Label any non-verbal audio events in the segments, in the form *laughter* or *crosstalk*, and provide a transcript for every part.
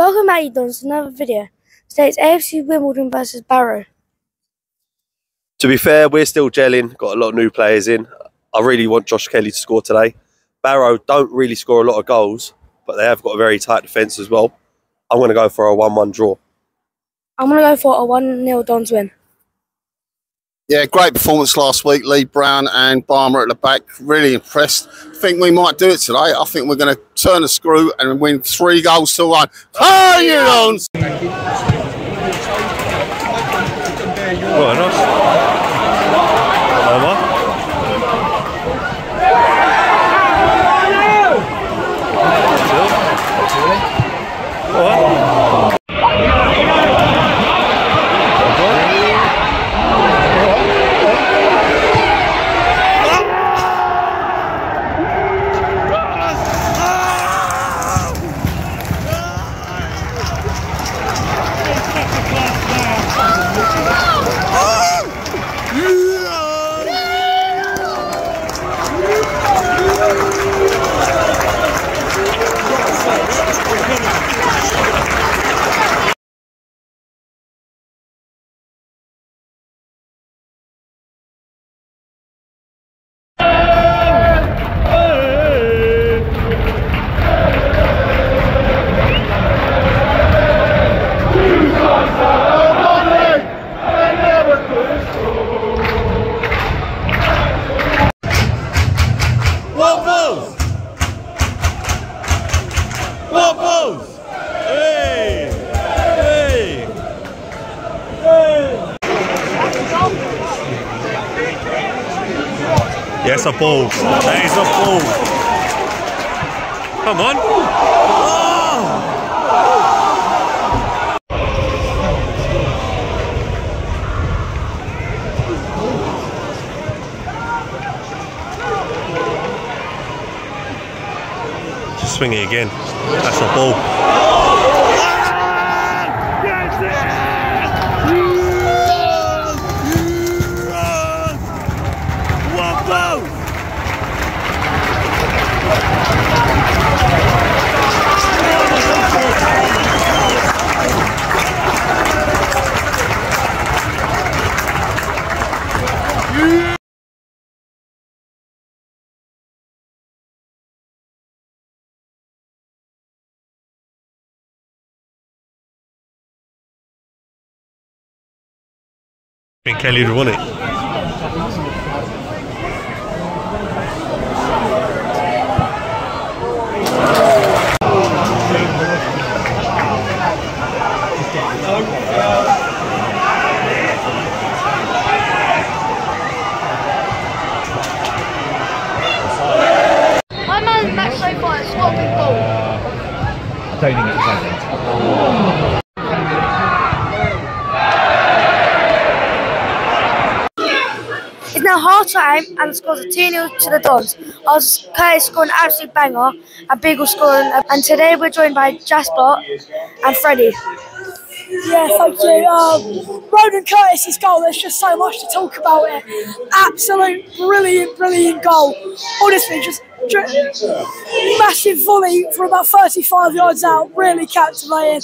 Welcome Dons to another video. Today it's AFC Wimbledon versus Barrow. To be fair, we're still gelling, got a lot of new players in. I really want Josh Kelly to score today. Barrow don't really score a lot of goals, but they have got a very tight defence as well. I'm going to go for a 1 1 draw. I'm going to go for a 1 0 Dons win. Yeah, great performance last week. Lee Brown and Balmer at the back. Really impressed. think we might do it today. I think we're going to turn the screw and win three goals to one. Hi, you. Vamos. What Yes, a ball. Is a ball. Come on. Swing it again. That's a ball. Think Kelly would have won it. My man's match so far is swapping ball. I don't think it was identical. Half time and the scores are 2 0 to the Dons. Curtis scoring an absolute banger and Bugiel scoring. And today we're joined by Jasper and Freddie. Yeah, thank you. Um, Ronan Curtis's goal, there's just so much to talk about it. Absolute brilliant, brilliant goal. Honestly, just massive volley from about 35 yards out, really captivating.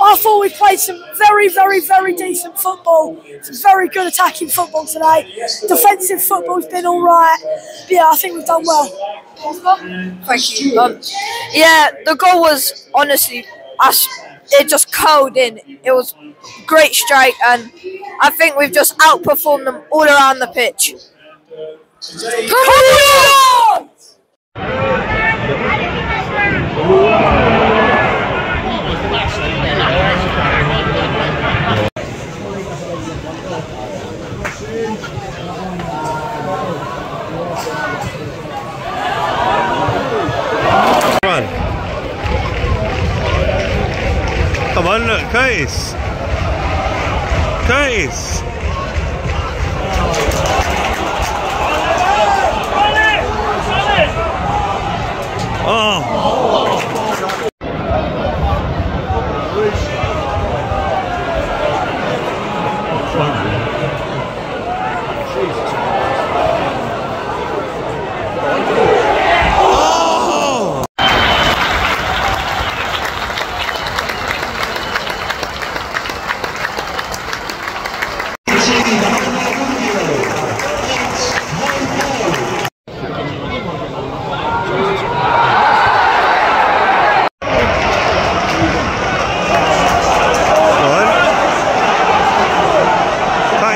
I thought we played some very, very, very decent football. Some very good attacking football today. Defensive football's been all right. But yeah, I think we've done well. Thank you. Um, yeah, the goal was honestly, us. It just curled in. It was great strike, and I think we've just outperformed them all around the pitch. Come on! Come on, look, Curtis. Curtis. Oh.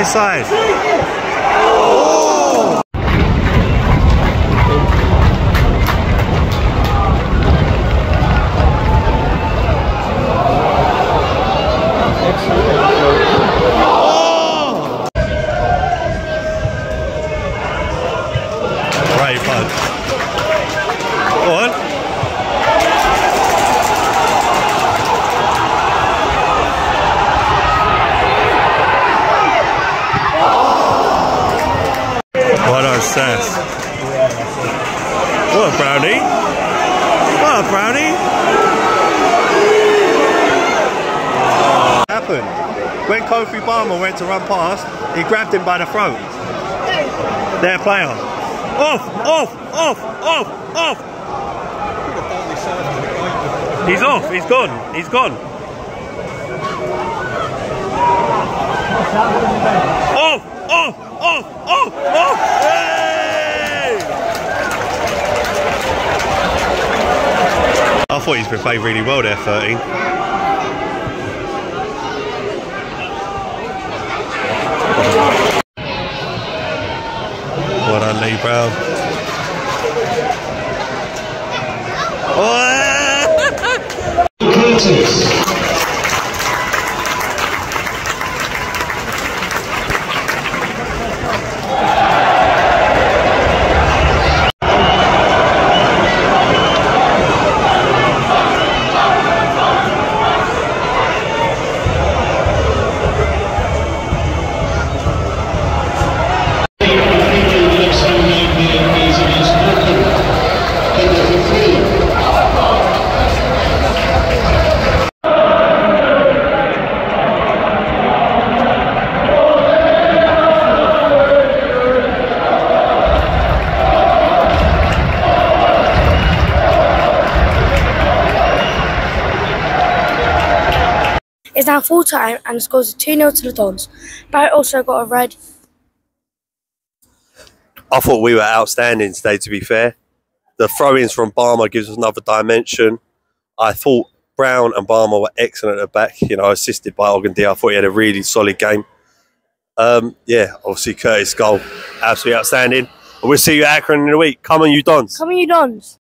Inside. On What brownie? What brownie? What happened? When Kofi Balmer went to run past, he grabbed him by the throat. Their player. Off, off, off, off, off. He's off, he's gone, he's gone. Off, off, off, off, off. Hey! I thought he's been playing really well there, 13. Well done, Lee Brown. *laughs* Oh! It's now full time and scores a 2 0 to the Dons. Barrett also got a red. I thought we were outstanding today, to be fair. The throw ins from Balmer gives us another dimension. I thought Brown and Balmer were excellent at the back, you know, assisted by Ogden I thought he had a really solid game. Um, yeah, obviously Curtis goal, absolutely outstanding. And we'll see you at Akron in a week. Come on, you Dons. Come on, you Dons.